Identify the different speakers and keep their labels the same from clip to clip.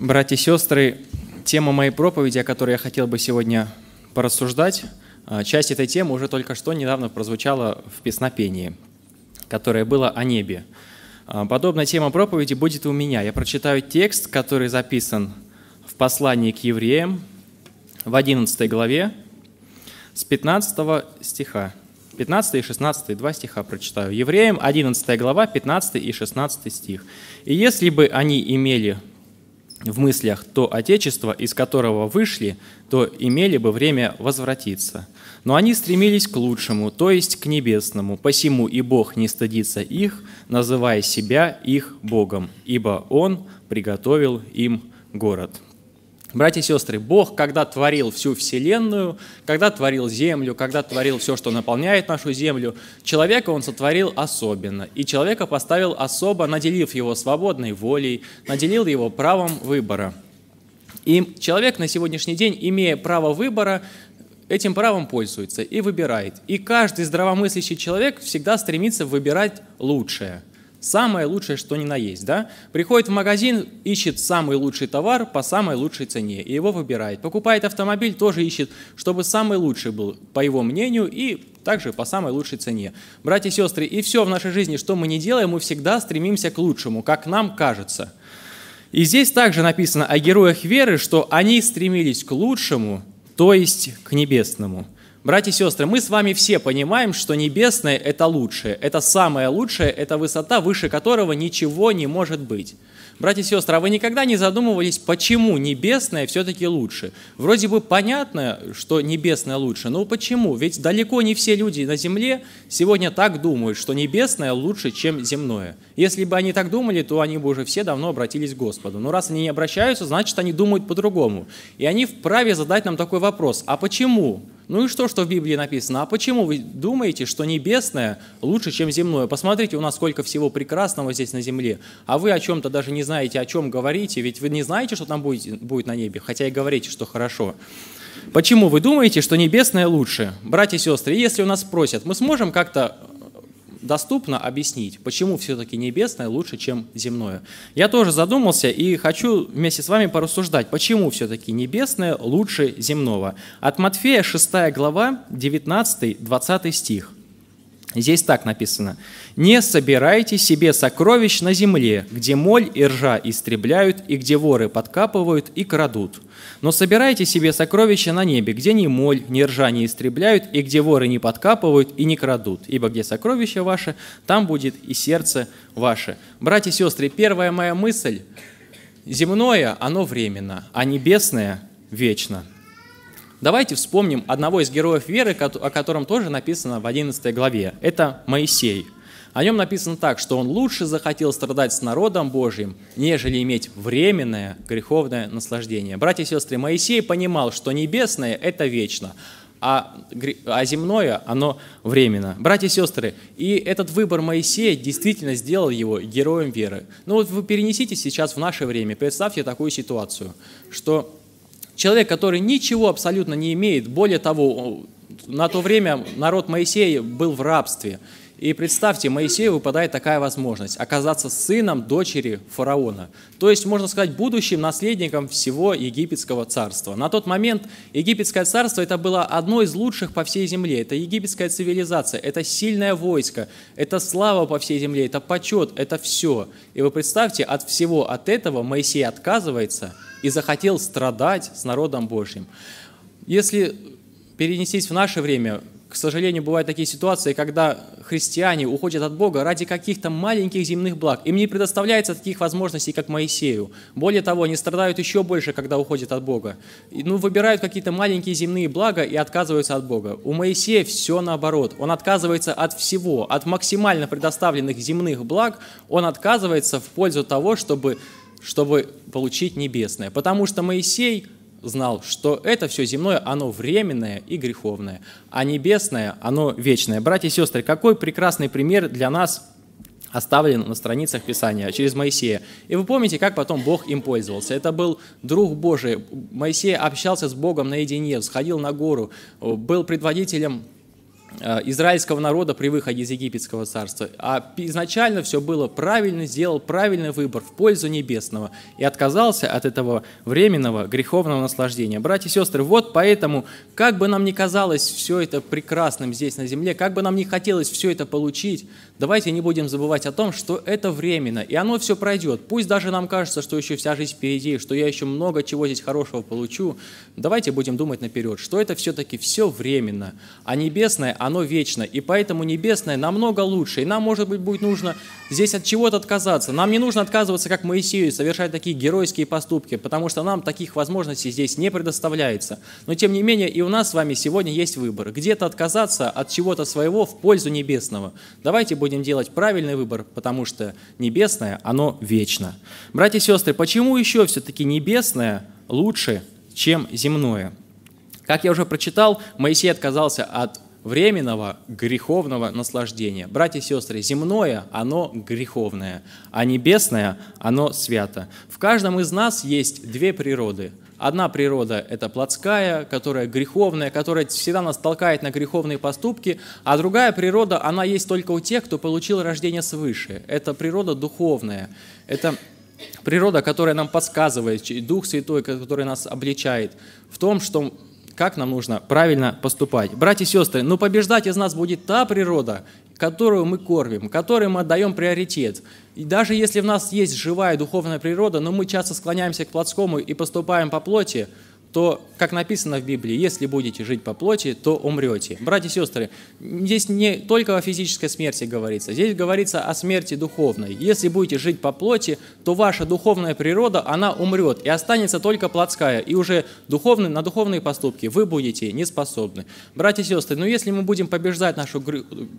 Speaker 1: Братья и сестры, тема моей проповеди, о которой я хотел бы сегодня порассуждать, а, часть этой темы уже только что недавно прозвучала в песнопении, которое было о небе. А, подобная тема проповеди будет у меня. Я прочитаю текст, который записан в послании к евреям в 11 главе с 15 стиха. 15 и 16, два стиха прочитаю. Евреям 11 глава, 15 и 16 стих. «И если бы они имели в мыслях то Отечество, из которого вышли, то имели бы время возвратиться. Но они стремились к лучшему, то есть к небесному, посему и Бог не стыдится их, называя себя их Богом, ибо Он приготовил им город». Братья и сестры, Бог, когда творил всю Вселенную, когда творил Землю, когда творил все, что наполняет нашу Землю, человека Он сотворил особенно. И человека поставил особо, наделив его свободной волей, наделил его правом выбора. И человек на сегодняшний день, имея право выбора, этим правом пользуется и выбирает. И каждый здравомыслящий человек всегда стремится выбирать лучшее – Самое лучшее, что ни на есть. Да? Приходит в магазин, ищет самый лучший товар по самой лучшей цене и его выбирает. Покупает автомобиль, тоже ищет, чтобы самый лучший был, по его мнению, и также по самой лучшей цене. Братья и сестры, и все в нашей жизни, что мы не делаем, мы всегда стремимся к лучшему, как нам кажется. И здесь также написано о героях веры, что они стремились к лучшему, то есть к небесному – Братья и сестры, мы с вами все понимаем, что небесное – это лучшее, это самое лучшее, это высота, выше которого ничего не может быть. Братья и сестры, а вы никогда не задумывались, почему небесное все-таки лучше? Вроде бы понятно, что небесное лучше, но почему? Ведь далеко не все люди на земле сегодня так думают, что небесное лучше, чем земное. Если бы они так думали, то они бы уже все давно обратились к Господу. Но раз они не обращаются, значит, они думают по-другому. И они вправе задать нам такой вопрос, а почему? Ну и что, что в Библии написано? А почему вы думаете, что небесное лучше, чем земное? Посмотрите, у нас сколько всего прекрасного здесь на земле, а вы о чем-то даже не знаете, о чем говорите, ведь вы не знаете, что там будет, будет на небе, хотя и говорите, что хорошо. Почему вы думаете, что небесное лучше? Братья и сестры, если у нас спросят, мы сможем как-то доступно объяснить, почему все-таки небесное лучше, чем земное. Я тоже задумался и хочу вместе с вами порассуждать, почему все-таки небесное лучше земного. От Матфея 6 глава 19-20 стих. Здесь так написано. «Не собирайте себе сокровищ на земле, где моль и ржа истребляют, и где воры подкапывают и крадут. Но собирайте себе сокровища на небе, где ни моль, ни ржа не истребляют, и где воры не подкапывают и не крадут. Ибо где сокровище ваше, там будет и сердце ваше». Братья и сестры, первая моя мысль – земное, оно временно, а небесное – вечно – Давайте вспомним одного из героев веры, о котором тоже написано в 11 главе. Это Моисей. О нем написано так, что он лучше захотел страдать с народом Божьим, нежели иметь временное греховное наслаждение. Братья и сестры, Моисей понимал, что небесное – это вечно, а, а земное, оно временно. Братья и сестры, и этот выбор Моисея действительно сделал его героем веры. Ну вот вы перенесите сейчас в наше время, представьте такую ситуацию, что Человек, который ничего абсолютно не имеет, более того, на то время народ Моисея был в рабстве. И представьте, Моисею выпадает такая возможность оказаться сыном дочери фараона. То есть, можно сказать, будущим наследником всего египетского царства. На тот момент египетское царство это было одно из лучших по всей земле. Это египетская цивилизация, это сильное войско, это слава по всей земле, это почет, это все. И вы представьте, от всего от этого Моисей отказывается – и захотел страдать с народом Божьим. Если перенестись в наше время, к сожалению, бывают такие ситуации, когда христиане уходят от Бога ради каких-то маленьких земных благ. Им не предоставляется таких возможностей, как Моисею. Более того, они страдают еще больше, когда уходят от Бога. Ну, выбирают какие-то маленькие земные блага и отказываются от Бога. У Моисея все наоборот. Он отказывается от всего, от максимально предоставленных земных благ, он отказывается в пользу того, чтобы чтобы получить небесное. Потому что Моисей знал, что это все земное, оно временное и греховное, а небесное, оно вечное. Братья и сестры, какой прекрасный пример для нас оставлен на страницах Писания через Моисея. И вы помните, как потом Бог им пользовался. Это был друг Божий. Моисей общался с Богом наедине, сходил на гору, был предводителем израильского народа при выходе из египетского царства. А изначально все было правильно, сделал правильный выбор в пользу небесного и отказался от этого временного греховного наслаждения. Братья и сестры, вот поэтому, как бы нам ни казалось все это прекрасным здесь на земле, как бы нам ни хотелось все это получить, давайте не будем забывать о том, что это временно, и оно все пройдет. Пусть даже нам кажется, что еще вся жизнь впереди, что я еще много чего здесь хорошего получу, давайте будем думать наперед, что это все-таки все временно, а небесное, оно вечно, и поэтому небесное намного лучше, и нам, может быть, будет нужно здесь от чего-то отказаться. Нам не нужно отказываться, как Моисею, совершать такие геройские поступки, потому что нам таких возможностей здесь не предоставляется. Но, тем не менее, и у нас с вами сегодня есть выбор. Где-то отказаться от чего-то своего в пользу небесного. Давайте будем делать правильный выбор, потому что небесное, оно вечно. Братья и сестры, почему еще все-таки небесное лучше, чем земное? Как я уже прочитал, Моисей отказался от временного греховного наслаждения. Братья и сестры, земное, оно греховное, а небесное, оно свято. В каждом из нас есть две природы. Одна природа – это плотская, которая греховная, которая всегда нас толкает на греховные поступки, а другая природа, она есть только у тех, кто получил рождение свыше. Это природа духовная, это природа, которая нам подсказывает, Дух Святой, который нас обличает в том, что как нам нужно правильно поступать. Братья и сестры, но побеждать из нас будет та природа, которую мы кормим, которой мы отдаем приоритет. И даже если в нас есть живая духовная природа, но мы часто склоняемся к плотскому и поступаем по плоти, то, как написано в Библии, если будете жить по плоти, то умрете. Братья и сестры, здесь не только о физической смерти говорится, здесь говорится о смерти духовной. Если будете жить по плоти, то ваша духовная природа, она умрет, и останется только плотская, и уже духовный, на духовные поступки вы будете не способны. Братья и сестры, но если мы будем побеждать нашу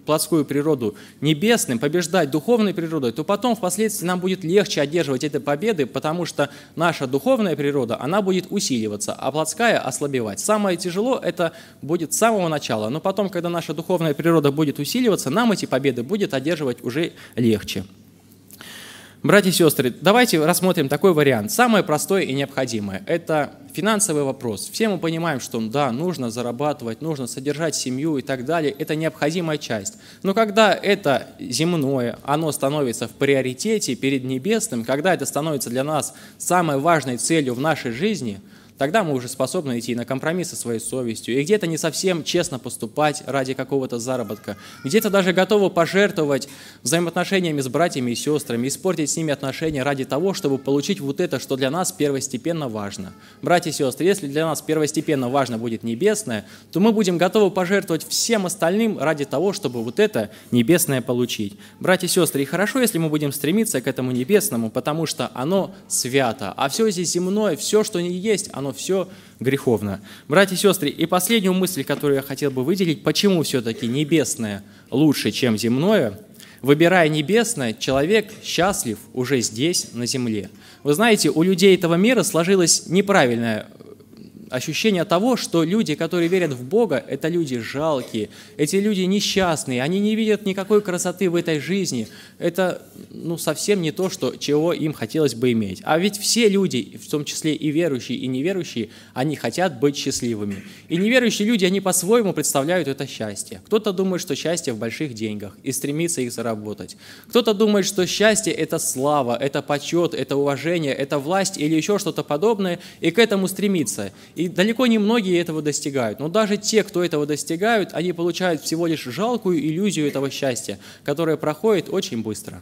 Speaker 1: плотскую природу небесным, побеждать духовной природой, то потом впоследствии нам будет легче одерживать эти победы, потому что наша духовная природа, она будет усиливаться, а плотская ослабевать. Самое тяжело это будет с самого начала, но потом, когда наша духовная природа будет усиливаться, нам эти победы будет одерживать уже легче. Братья и сестры, давайте рассмотрим такой вариант. Самое простое и необходимое – это финансовый вопрос. Все мы понимаем, что да, нужно зарабатывать, нужно содержать семью и так далее. Это необходимая часть. Но когда это земное, оно становится в приоритете перед небесным, когда это становится для нас самой важной целью в нашей жизни – тогда мы уже способны идти на компромисс со своей совестью, и где-то не совсем честно поступать ради какого-то заработка, где-то даже готовы пожертвовать взаимоотношениями с братьями и сестрами, испортить с ними отношения ради того, чтобы получить вот это, что для нас первостепенно важно. Братья и сестры, если для нас первостепенно важно будет небесное, то мы будем готовы пожертвовать всем остальным ради того, чтобы вот это небесное получить. Братья и сестры, и хорошо, если мы будем стремиться к этому небесному, потому что оно свято, а все здесь земное, все, что не есть, оно оно все греховно. Братья и сестры, и последнюю мысль, которую я хотел бы выделить, почему все-таки небесное лучше, чем земное, выбирая небесное, человек счастлив уже здесь, на земле. Вы знаете, у людей этого мира сложилось неправильное ощущение того, что люди, которые верят в Бога, это люди жалкие, эти люди несчастные, они не видят никакой красоты в этой жизни. Это ну, совсем не то, что, чего им хотелось бы иметь. А ведь все люди, в том числе и верующие, и неверующие, они хотят быть счастливыми. И неверующие люди, они по-своему представляют это счастье. Кто-то думает, что счастье в больших деньгах и стремится их заработать. Кто-то думает, что счастье – это слава, это почет, это уважение, это власть или еще что-то подобное, и к этому стремится. И далеко не многие этого достигают. Но даже те, кто этого достигают, они получают всего лишь жалкую иллюзию этого счастья, которое проходит очень быстро.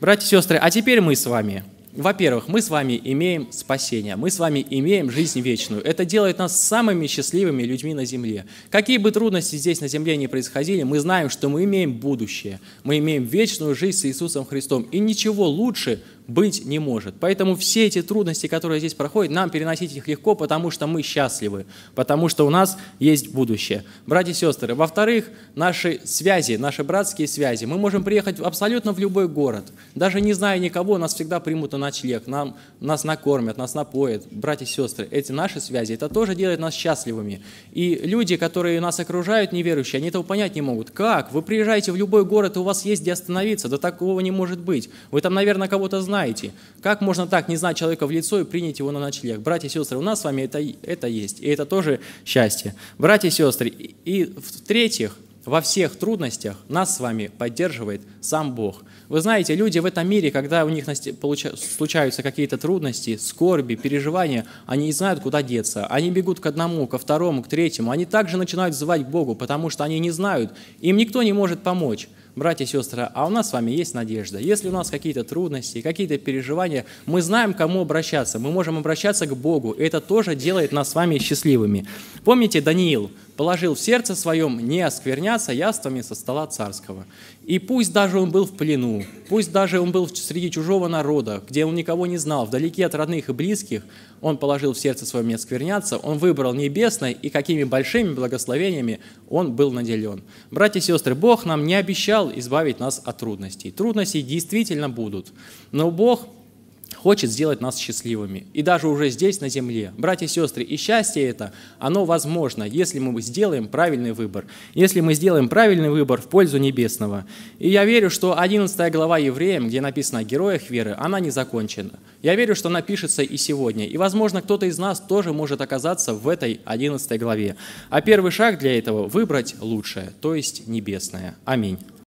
Speaker 1: Братья и сестры, а теперь мы с вами – во-первых, мы с вами имеем спасение, мы с вами имеем жизнь вечную. Это делает нас самыми счастливыми людьми на земле. Какие бы трудности здесь на земле ни происходили, мы знаем, что мы имеем будущее, мы имеем вечную жизнь с Иисусом Христом. И ничего лучше быть не может. Поэтому все эти трудности, которые здесь проходят, нам переносить их легко, потому что мы счастливы, потому что у нас есть будущее. Братья и сестры, во-вторых, наши связи, наши братские связи. Мы можем приехать абсолютно в любой город. Даже не зная никого, нас всегда примут на ночлег, нам, нас накормят, нас напоят. Братья и сестры, эти наши связи, это тоже делает нас счастливыми. И люди, которые нас окружают, неверующие, они этого понять не могут. Как? Вы приезжаете в любой город, и у вас есть где остановиться. Да такого не может быть. Вы там, наверное, кого-то знаете знаете. Как можно так не знать человека в лицо и принять его на ночлег? Братья и сестры, у нас с вами это, это есть, и это тоже счастье. Братья и сестры, и в-третьих, во всех трудностях нас с вами поддерживает сам Бог. Вы знаете, люди в этом мире, когда у них случаются какие-то трудности, скорби, переживания, они не знают, куда деться. Они бегут к одному, ко второму, к третьему. Они также начинают звать к Богу, потому что они не знают, им никто не может помочь братья и сестры, а у нас с вами есть надежда. Если у нас какие-то трудности, какие-то переживания, мы знаем, кому обращаться. Мы можем обращаться к Богу, и это тоже делает нас с вами счастливыми. Помните, Даниил положил в сердце своем не оскверняться яствами со стола царского. И пусть даже он был в плену, пусть даже он был среди чужого народа, где он никого не знал, вдалеке от родных и близких, он положил в сердце своем не оскверняться, он выбрал небесное, и какими большими благословениями он был наделен. Братья и сестры, Бог нам не обещал избавить нас от трудностей. Трудности действительно будут, но Бог хочет сделать нас счастливыми. И даже уже здесь, на земле. Братья и сестры, и счастье это, оно возможно, если мы сделаем правильный выбор. Если мы сделаем правильный выбор в пользу небесного. И я верю, что 11 глава Евреям, где написано о героях веры, она не закончена. Я верю, что она пишется и сегодня. И, возможно, кто-то из нас тоже может оказаться в этой 11 главе. А первый шаг для этого – выбрать лучшее, то есть небесное. Аминь.